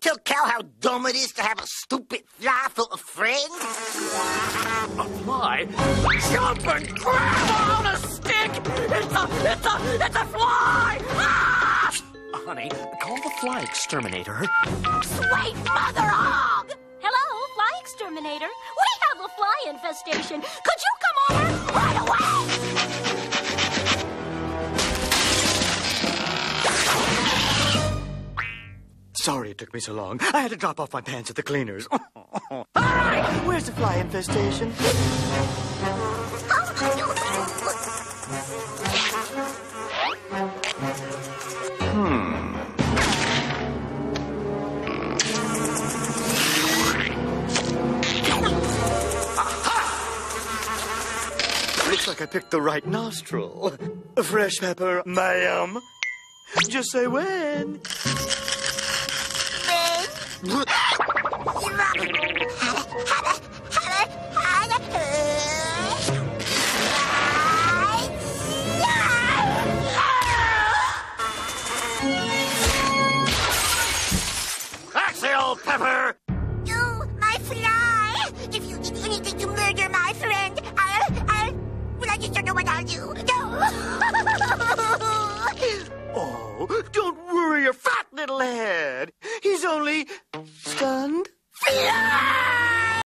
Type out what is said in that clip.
tell Cow how dumb it is to have a stupid fly full of friends? A fly? Jump and grab on a stick! It's a, it's a, it's a fly! Ah! Honey, call the fly exterminator. Sweet mother hog! Hello, fly exterminator. We have a fly infestation. Could you come over right away? Sorry it took me so long. I had to drop off my pants at the cleaners. Hey! Where's the fly infestation? Hmm. Looks like I picked the right nostril. Fresh pepper, ma'am. Just say when. Axel Pepper! You, my fly! If you did anything to murder my friend, worry your fat little head. He's only stunned. Fiat!